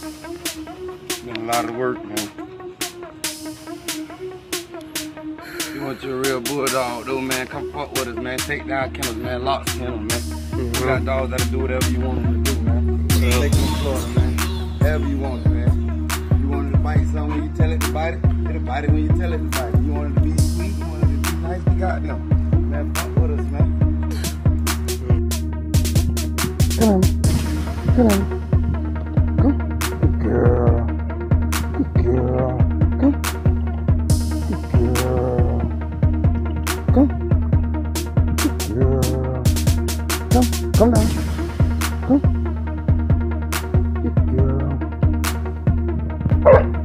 Been a lot of work, man. You want your real bulldog, though, man? Come fuck with us, man. Takedown kennels, man. Lotts kennels, man. Mm-hmm. We got dogs that'll do whatever you want them to do, man. Take them to Florida, man. Whatever you want man. You want it to bite something when you tell it to bite it, it'll bite it when you tell it to bite it. You want it to be sweet, you want it to be nice, we got them. Man, fuck with us, man. Come on. Come on. Down.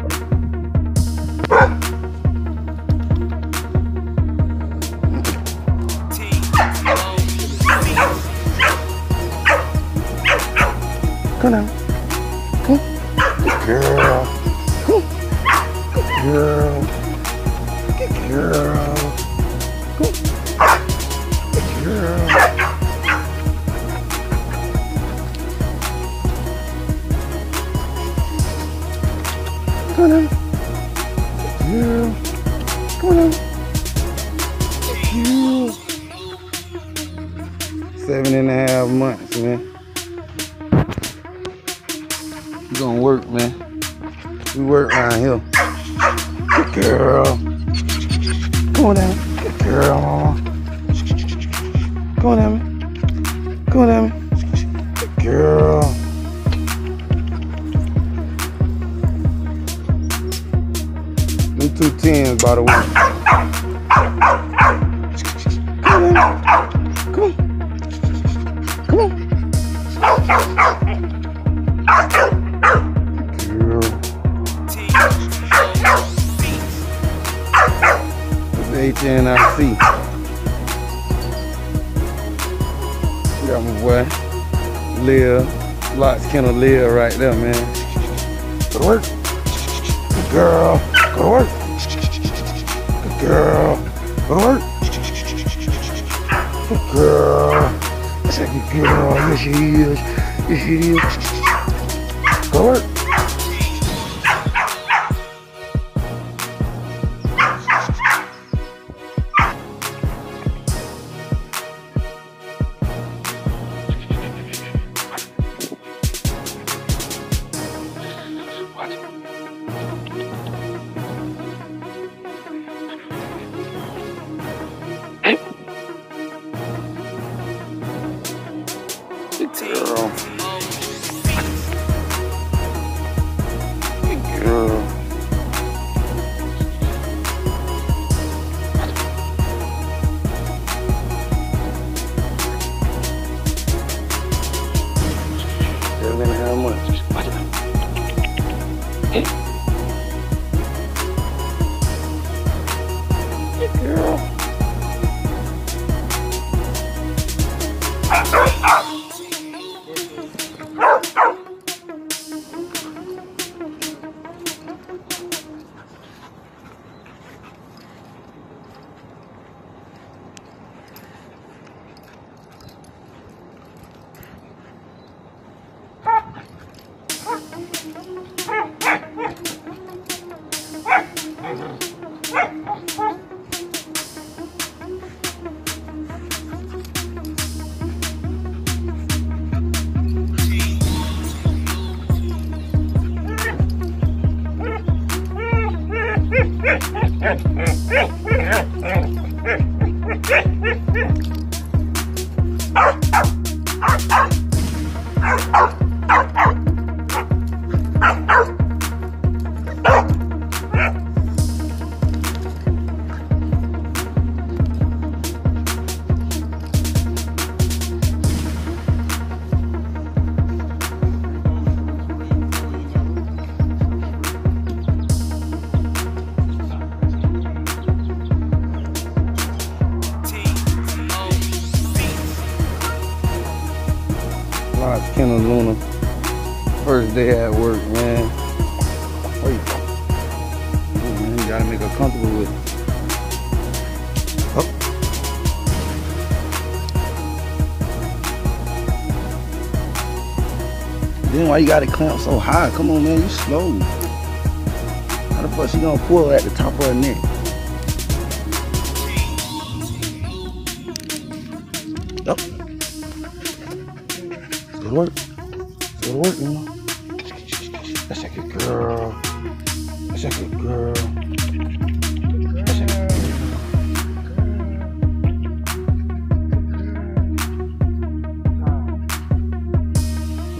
Come. Girl. Girl. Girl. Work around here. Good girl. Come on down. Good girl, mama. Come on down. Come on down. Good girl. Them two tens, by the way. Come on down. Come on. Come on. HNIC. Got my boy, Lil, Lotts Kennel Lil right there, man. Go to work. Good girl. Go to work. Good girl. Go to work. Good girl. That's a good girl. Yes, she is. Yes, she is. Go to work. Oh, Lotts Kennel Luna. First day at work, man. Wait. Oh, man, you gotta make her comfortable with it. Oh. Then why you got it clamped so high? Come on, man, you slow. How the fuck she gonna pull at the top of her neck? Good work. Good work, know. That's a good girl. That's a good girl. That's a good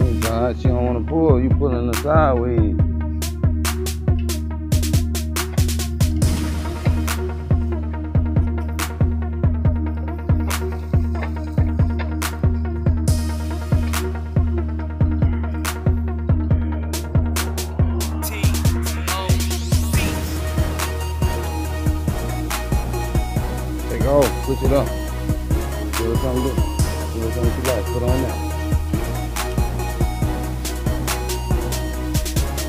girl. God, she don't want to pull. You pulling her sideways. Switch it up. Something good. Give her something she like. Put on that.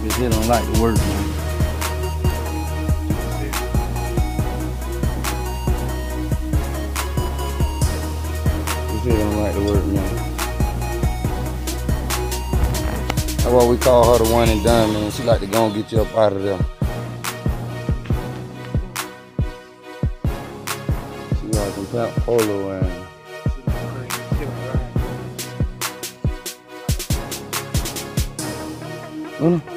Bitch, they don't like the work, man. They don't like the work, man. That's why we call her the one and done, man. She like to go and get you up out of there. She got some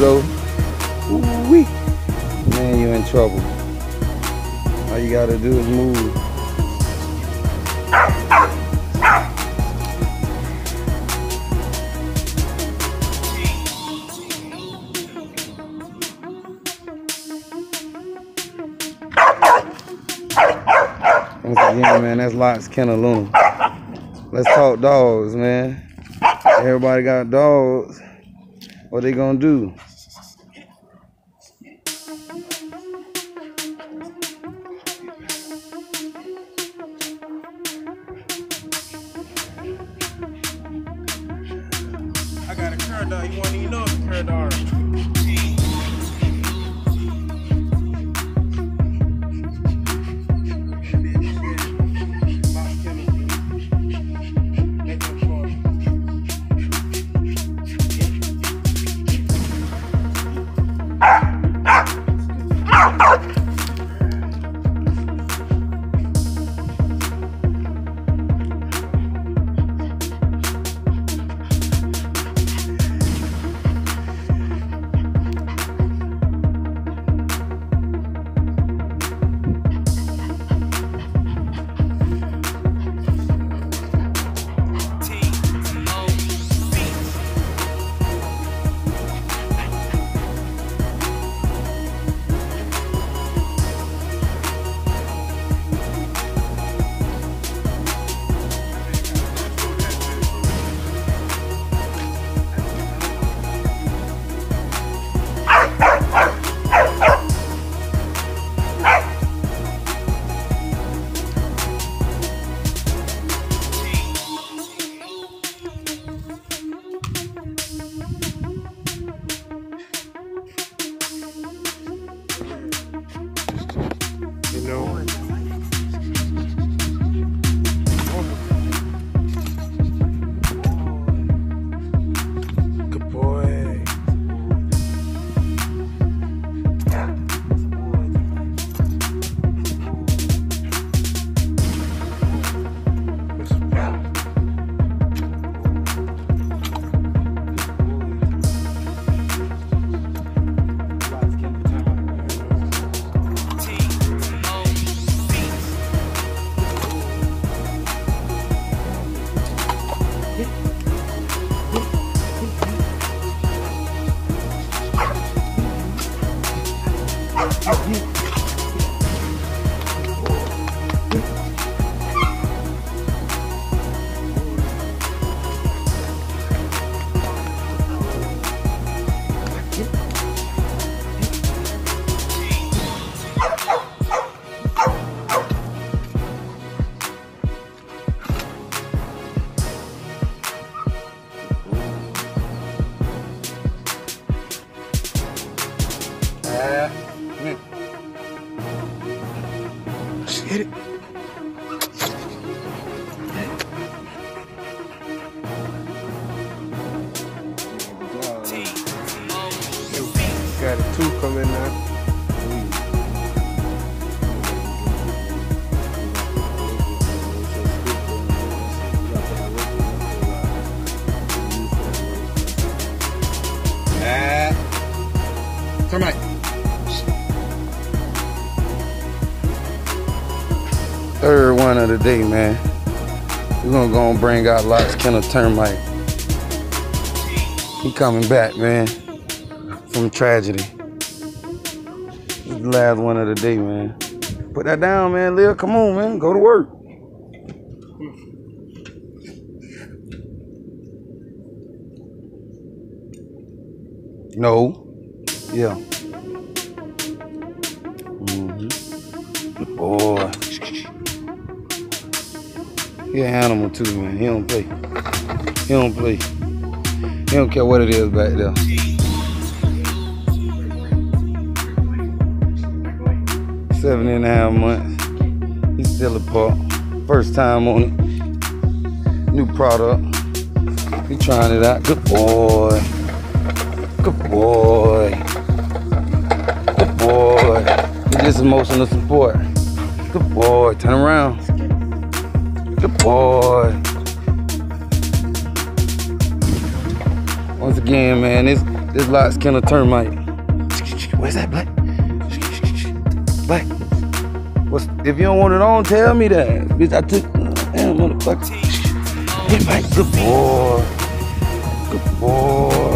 ooh-wee, man, you're in trouble. All you gotta do is move. Once again, man, that's Lotts Kennel Luna. Let's talk dogs, man. Everybody got dogs. What they gonna do? Know two coming now. Ah. Come on. Third one of the day, man. We're gonna go and bring out Lotts Kennel Termite. He coming back, man, from tragedy. Last one of the day, man. Put that down, man. Lil, come on, man. Go to work. No. Yeah. Mm-hmm. Boy. He an animal too, man. He don't play. He don't play. He don't care what it is back there. Seven and a half months. He's still a pup. First time on it. New product. He trying it out. Good boy. Good boy. Good boy. He just emotional support. Good boy. Turn around. Good boy. Once again, man, this this Lotts kennel termite. Where's that black? black. What's, if you don't want it on, tell me that. Bitch, I took, damn, motherfucker. Hit my, good boy. Good boy.